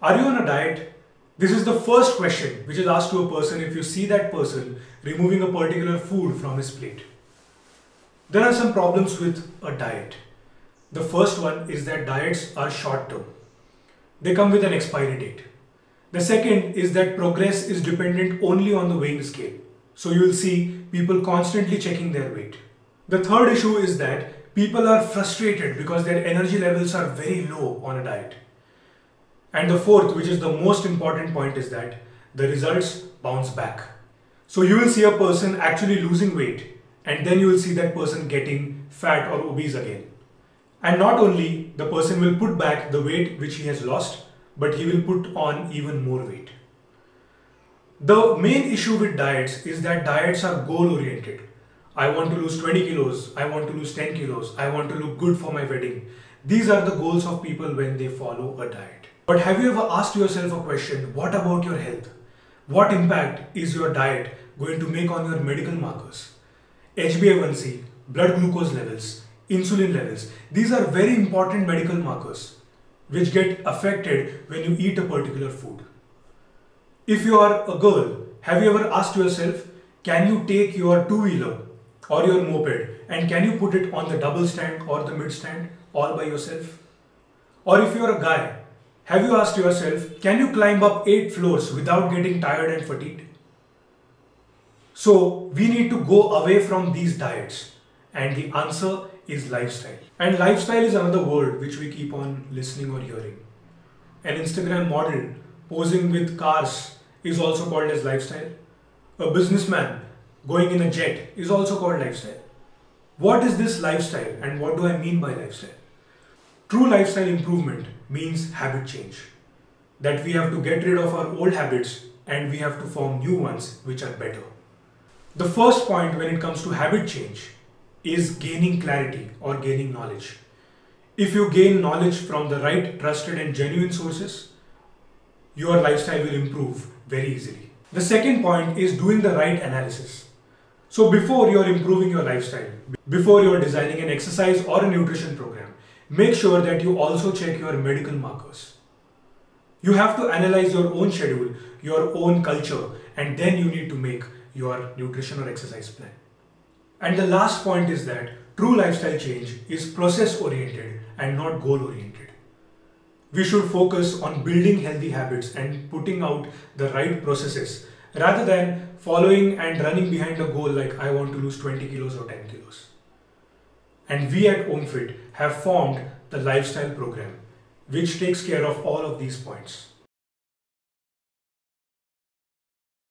Are you on a diet? This is the first question which is asked to a person if you see that person removing a particular food from his plate. There are some problems with a diet. The first one is that diets are short term. They come with an expiry date. The second is that progress is dependent only on the weighing scale. So you will see people constantly checking their weight. The third issue is that people are frustrated because their energy levels are very low on a diet. And the fourth, which is the most important point, is that the results bounce back. So you will see a person actually losing weight and then you will see that person getting fat or obese again. And not only the person will put back the weight which he has lost, but he will put on even more weight. The main issue with diets is that diets are goal oriented. I want to lose 20 kilos, I want to lose 10 kilos, I want to look good for my wedding. These are the goals of people when they follow a diet. But have you ever asked yourself a question, what about your health? What impact is your diet going to make on your medical markers? HbA1c, blood glucose levels, insulin levels. These are very important medical markers which get affected when you eat a particular food. If you are a girl, have you ever asked yourself, can you take your two-wheeler or your moped and can you put it on the double stand or the mid stand all by yourself? Or if you are a guy, have you asked yourself, can you climb up 8 floors without getting tired and fatigued? So we need to go away from these diets and the answer is lifestyle. And lifestyle is another word which we keep on listening or hearing. An Instagram model posing with cars is also called as lifestyle. A businessman going in a jet is also called lifestyle. What is this lifestyle and what do I mean by lifestyle? True lifestyle improvement means habit change. That we have to get rid of our old habits and we have to form new ones which are better. The first point when it comes to habit change is gaining clarity or gaining knowledge. If you gain knowledge from the right, trusted and genuine sources, your lifestyle will improve very easily. The second point is doing the right analysis. So before you're improving your lifestyle, before you're designing an exercise or a nutrition program, make sure that you also check your medical markers. You have to analyze your own schedule, your own culture, and then you need to make your nutrition or exercise plan. And the last point is that true lifestyle change is process oriented and not goal oriented. We should focus on building healthy habits and putting out the right processes rather than following and running behind a goal like I want to lose 20 kilos or 10 kilos. And we at OMFit have formed the lifestyle program which takes care of all of these points.